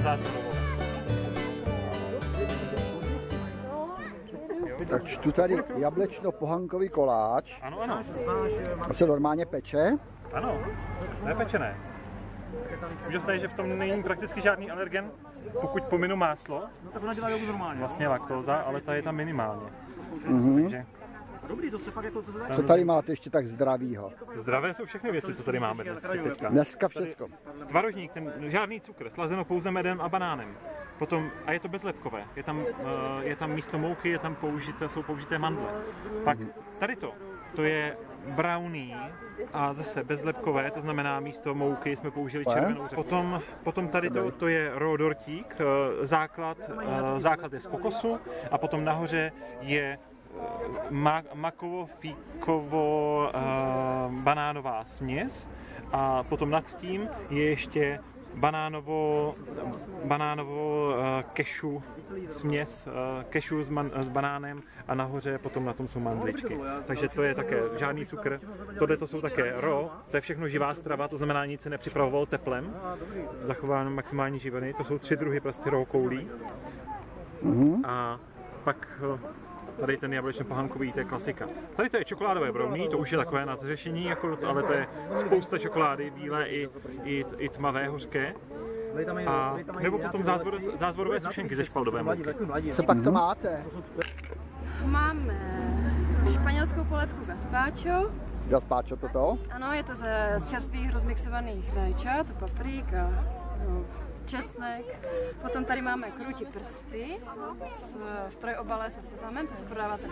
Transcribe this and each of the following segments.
zásobovou. Tak čtu tady jablečno-pohankový koláč. Ano, ano. To se normálně peče. Ano, nepečené. Úžasné je, že v tom není prakticky žádný alergen, pokud pominu máslo. No tak ona dělá jogu normálně. Vlastně laktóza, ale ta je tam minimálně. Mhm. Takže Co tady máte ještě tak zdravýho? zdravé jsou všechny věci, co tady máme dnes, teďka. Dneska všecko. Tvarožník, ten žádný cukr, slazeno pouze medem a banánem. Potom, a je to bezlepkové, je tam, eh, je tam místo mouky, je tam použité, jsou použité mandle. Pak tady to, to je brownie a zase bezlepkové, to znamená místo mouky jsme použili červenou řepu. Potom, potom tady to, to je raw dortík, eh, základ, eh, základ je z kokosu a potom nahoře je makovo, fíkovo, uh, banánová směs a potom nad tím je ještě banánovo, banánovo uh, kešu směs, uh, kešu s, man, s banánem a nahoře potom na tom jsou mandličky. Takže to je také žádný cukr. Tohle to jsou také raw, to je všechno živá strava, to znamená nic se nepřipravovalo teplem, zachováno maximální živiny. To jsou tři druhy prostě raw koulí. A pak eh, tady ten jablečně pohankový, to je klasika. Tady to je čokoládové brownie, to už je takové na zřešení, jako, ale to je spousta čokolády, bílé i, i, i tmavé, hořké. A, nebo potom zázvor, zázvorové sušenky ze špaldové mouky. Co pak to máte? Máme španělskou polévku gazpacho. Gaspáčo toto? Ano, je to ze z čerstvých rozmixovaných rajčat, paprika, no, česnek. Potom tady máme kruti prsty s, v trojobale se sezamem, to se prodává ten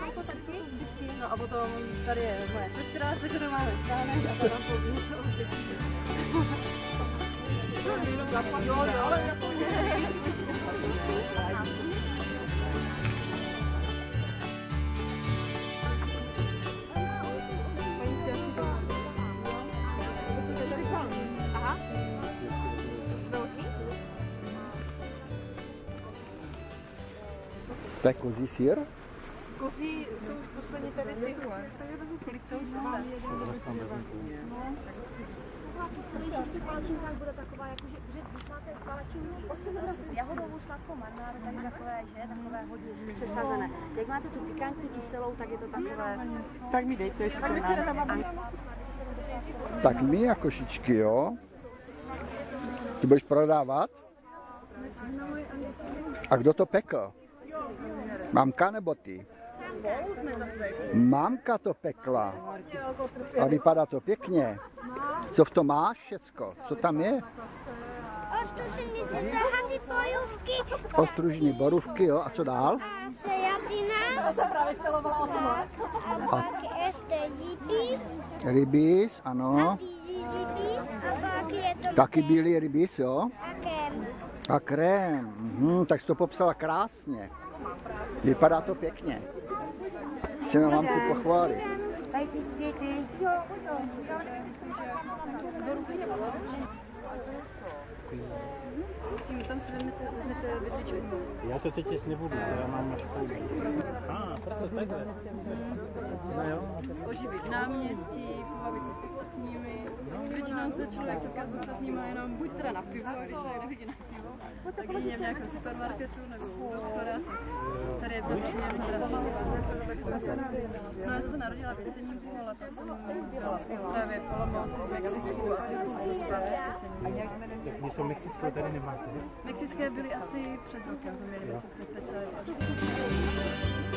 No a potom tady je moje sestra, se kterou máme stánek a ta nám povíc Jo, To je kozí sír? Kozí jsou poslední tady tyhle. To. Taková kyselější těch palačinkách bude taková, jakože, že když máte palačinky s jahodovou sladkou marmeládu, tak je takové, že takové hodně přesazené. Jak máte tu pikantní kyselou, tak je to takové... Tak mi dejte ještě. Tak my jako košičky, jo? Ty budeš prodávat? A kdo to pekl? Mamka nebo ty? Mamka to pekla. A vypadá to pěkně. Co v tom máš všecko? Co tam je? Ostružiny, borůvky, jo? A co dál? a pak Rybis, ano. bílý jibis, a pak je to Taky bílý rybis, jo? A krém. Mhm, tak jsi to popsala krásně. Vypadá to pěkně. Chci na mamku pochválit. Prosím, tam si vezmete, vezmete vidličku. Já to teď jíst nebudu, já mám na A, proto takhle. No jo. Oživit náměstí, pobavit se s ostatními. Většinou se člověk setká s ostatními jenom buď teda na pivo, když člověk nechodí na pivo, tak jedině v nějakém supermarketu nebo u doktora. Tady je to příjemné radši. No já jsem se narodila v Jeseníku, ale pak jsem byla v Ostravě, v Olomouci, v Mexiku a teď zase jsem zpátky v Jeseníku. Tak něco Mexicko tady nemáte? Mexické byly asi před rokem, jsme měli mexické speciality.